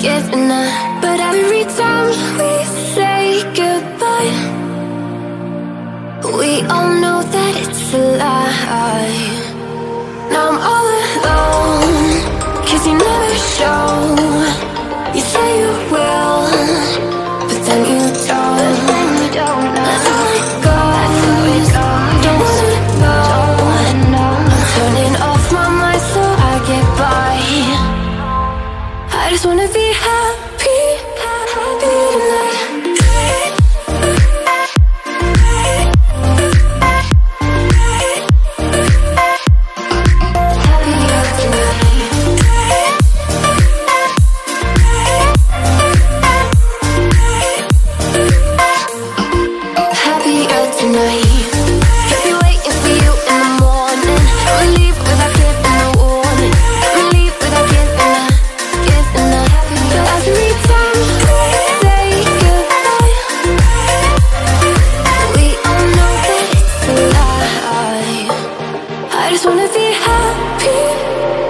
giving a. But every time we say goodbye, we all know that it's a lie. just wanna be happy wanna be happy.